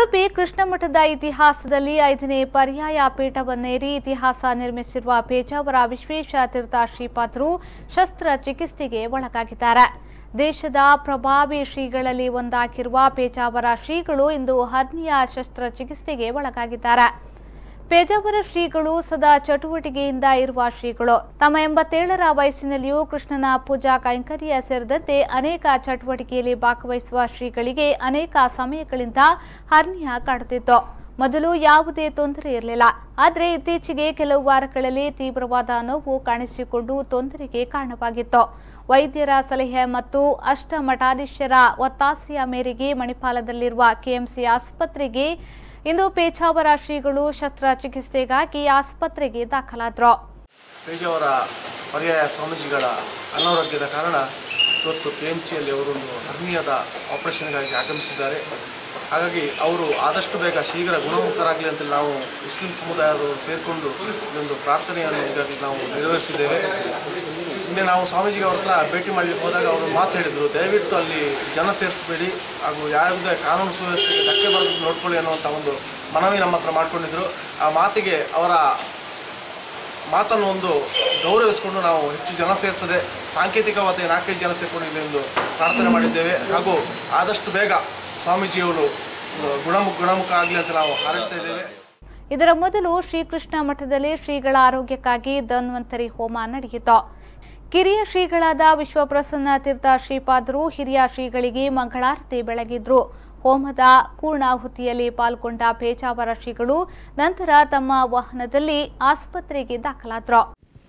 ಉಡುಪಿ ಕೃಷ್ಣಮಠದ ಇತಿಹಾಸದಲ್ಲಿ ಐದನೇ ಪರ್ಯಾಯ ಪೀಠವನ್ನೇರಿ ಇತಿಹಾಸ ನಿರ್ಮಿಸಿರುವ ಪೇಜಾವರ ವಿಶ್ವೇಶ ತೀರ್ಥ ಶ್ರೀಪಾದರು ಶಸ್ತ್ರಚಿಕಿತ್ಸೆಗೆ ಒಳಗಾಗಿದ್ದಾರೆ. ದೇಶದ ಪ್ರಭಾವಿ ಶ್ರೀಗಳಲ್ಲಿ ಒಂದಾಗಿರುವ ಪೇಜಾವರ ಶ್ರೀಗಳು ಇಂದು ಹರ್ನಿಯ ಶಸ್ತ್ರಚಿಕಿತ್ಸೆಗೆ ಒಳಗಾಗಿದ್ದಾರೆ. ಪೇಜಾವರ ಶ್ರೀಗಳು ಸದಾ ಚಟುವಟಿಕೆಯಿಂದ ಇರುವ ಶ್ರೀಗಳು. ತಮ್ಮ ಎಂಬತ್ತೇಳರ ವಯಸ್ಸಿನಲ್ಲಿಯೂ ಕೃಷ್ಣನ ಪೂಜಾ ಕೈಂಕರ್ಯ ಸೇರಿದಂತೆ ಅನೇಕ ಚಟುವಟಿಕೆಯಲ್ಲಿ ಭಾಗವಹಿಸುವ ಶ್ರೀಗಳಿಗೆ ಅನೇಕ ಸಮಯಗಳಿಂದ ಹರ್ನಿಯ ಕಾಡುತ್ತಿತ್ತು. ಮೊದಲು ಯಾವುದೇ ತೊಂದರೆ ಇರಲಿಲ್ಲ. ಆದರೆ ಇತ್ತೀಚೆಗೆ ಕೆಲವು ವಾರಗಳಲ್ಲಿ ತೀವ್ರವಾದ ನೋವು ಕಾಣಿಸಿಕೊಂಡು ತೊಂದರೆಗೆ ಕಾರಣವಾಗಿತ್ತು. ವೈದ್ಯರ ಸಲಹೆ ಮತ್ತು ಅಷ್ಟಮಠಾಧೀಶರ ಒತ್ತಾಸೆಯ ಮೇರೆಗೆ ಮಣಿಪಾಲದಲ್ಲಿರುವ ಕೆಎಂಸಿ ಆಸ್ಪತ್ರೆಗೆ ಇಂದು ಪೇಚಾವರ ಶ್ರೀಗಳು ಶಸ್ತ್ರಚಿಕಿತ್ಸೆಗಾಗಿ ಆಸ್ಪತ್ರೆಗೆ ದಾಖಲಾದ್ರು. ಪೇಜಾವರ ಪರ್ಯಾಯ ಸ್ವಾಮೀಜಿಗಳ ಅನಾರೋಗ್ಯದ ಕಾರಣ ಇವತ್ತು ಕೆ ಎಂ ಸಿಯಲ್ಲಿ ಅವರೊಂದು ಹರ್ನಿಯದ ಆಪರೇಷನ್ಗಾಗಿ ಆಗಮಿಸಿದ್ದಾರೆ. ಹಾಗಾಗಿ ಅವರು ಆದಷ್ಟು ಬೇಗ ಶೀಘ್ರ ಗುಣಮುಖರಾಗಲಿ ಅಂತ ನಾವು ಮುಸ್ಲಿಂ ಸಮುದಾಯದವರು ಸೇರಿಕೊಂಡು ಇದೊಂದು ಪ್ರಾರ್ಥನೆಯನ್ನು ಈಗಾಗಲೇ ನಾವು ನೆರವೇರಿಸಿದ್ದೇವೆ. ನಿನ್ನೆ ನಾವು ಸ್ವಾಮೀಜಿಗೆ ಅವ್ರ ಹತ್ರ ಭೇಟಿ ಮಾಡಲಿಕ್ಕೆ ಹೋದಾಗ ಅವರು ಮಾತು ಹೇಳಿದರು, ದಯವಿಟ್ಟು ಅಲ್ಲಿ ಜನ ಸೇರಿಸಬೇಡಿ ಹಾಗೂ ಯಾವುದೇ ಕಾನೂನು ಸುವ್ಯವಸ್ಥೆಗೆ ಧಕ್ಕೆ ಬರೋದು ನೋಡ್ಕೊಳ್ಳಿ ಅನ್ನುವಂಥ ಒಂದು ಮನವಿ ನಮ್ಮ ಹತ್ರ ಮಾಡಿಕೊಂಡಿದ್ದರು ಆ ಮಾತಿಗೆ ಅವರ ಮಾತನ್ನು ಒಂದು ಗೌರವಿಸಿಕೊಂಡು ನಾವು ಹೆಚ್ಚು ಜನ ಸೇರಿಸದೆ ಸಾಂಕೇತಿಕವಾದ ನಾಲ್ಕೈದು ಜನ ಸೇರಿಕೊಂಡು ಎಂದು ಪ್ರಾರ್ಥನೆ ಮಾಡಿದ್ದೇವೆ ಹಾಗೂ ಆದಷ್ಟು ಬೇಗ ಸ್ವಾಮೀಜಿಯವರು ಗುಣಮುಖ ಗುಣಮುಖ ಆಗಲಿ ಅಂತ ನಾವು ಹಾರೈಸ್ತಾ ಇದ್ದೇವೆ. ಇದರ ಮೊದಲು ಶ್ರೀಕೃಷ್ಣ ಮಠದಲ್ಲಿ ಶ್ರೀಗಳ ಆರೋಗ್ಯಕ್ಕಾಗಿ ಧನ್ವಂತರಿ ಹೋಮ ನಡೆಯಿತು. ಕಿರಿಯ ಶ್ರೀಗಳಾದ ವಿಶ್ವಪ್ರಸನ್ನ ತೀರ್ಥ ಶ್ರೀಪಾದರು ಹಿರಿಯ ಶ್ರೀಗಳಿಗೆ ಮಂಗಳಾರತಿ ಬೆಳಗಿದ್ರು. ಹೋಮದ ಪೂರ್ಣಾಹುತಿಯಲ್ಲಿ ಪಾಲ್ಗೊಂಡ ಪೇಜಾವರ ಶ್ರೀಗಳು ನಂತರ ತಮ್ಮ ವಾಹನದಲ್ಲಿ ಆಸ್ಪತ್ರೆಗೆ ದಾಖಲಾದ್ರು.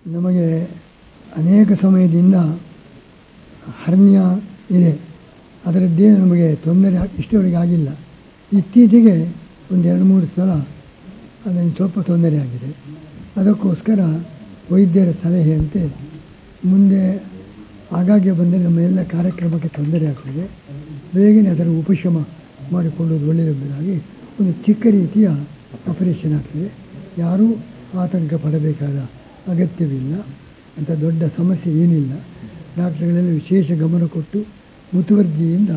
ನಮಗೆ ಅನೇಕ ಸಮಯದಿಂದ ಹರ್ನಿಯ ಇದೆ. ಅದರದ್ದೇನು ನಮಗೆ ತೊಂದರೆ ಇಷ್ಟವರೆಗೆ ಆಗಿಲ್ಲ. ಇತ್ತೀಚೆಗೆ ಒಂದು ಎರಡು ಮೂರು ಸಲ ಅದನ್ನು ಸ್ವಲ್ಪ ತೊಂದರೆ ಆಗಿದೆ. ಅದಕ್ಕೋಸ್ಕರ ವೈದ್ಯರ ಸಲಹೆಯಂತೆ ಮುಂದೆ ಆಗಾಗ್ಗೆ ಬಂದರೆ ನಮ್ಮ ಎಲ್ಲ ಕಾರ್ಯಕ್ರಮಕ್ಕೆ ತೊಂದರೆ ಆಗ್ತದೆ. ಬೇಗನೆ ಅದರ ಉಪಶಮ ಮಾಡಿಕೊಳ್ಳೋದು ಒಳ್ಳೆಯದಾಗಿ ಒಂದು ಚಿಕ್ಕ ರೀತಿಯ ಆಪರೇಷನ್ ಆಗ್ತದೆ. ಯಾರೂ ಆತಂಕ ಪಡಬೇಕಾದ ಅಗತ್ಯವಿಲ್ಲ. ಅಂತ ದೊಡ್ಡ ಸಮಸ್ಯೆ ಏನಿಲ್ಲ. ಡಾಕ್ಟ್ರುಗಳೆಲ್ಲ ವಿಶೇಷ ಗಮನ ಕೊಟ್ಟು ಮುತುವರ್ಜಿಯಿಂದ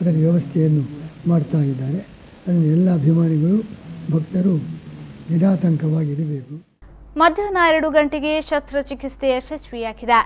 ಅದರ ವ್ಯವಸ್ಥೆಯನ್ನು ಮಾಡ್ತಾ ಇದ್ದಾರೆ. ಅದನ್ನು ಎಲ್ಲ ಅಭಿಮಾನಿಗಳು, ಭಕ್ತರು ನಿರಾತಂಕವಾಗಿರಬೇಕು. ಮಧ್ಯಾಹ್ನ ಎರಡು ಗಂಟೆಗೆ ಶಸ್ತ್ರಚಿಕಿತ್ಸೆ ಯಶಸ್ವಿಯಾಗಿದೆ.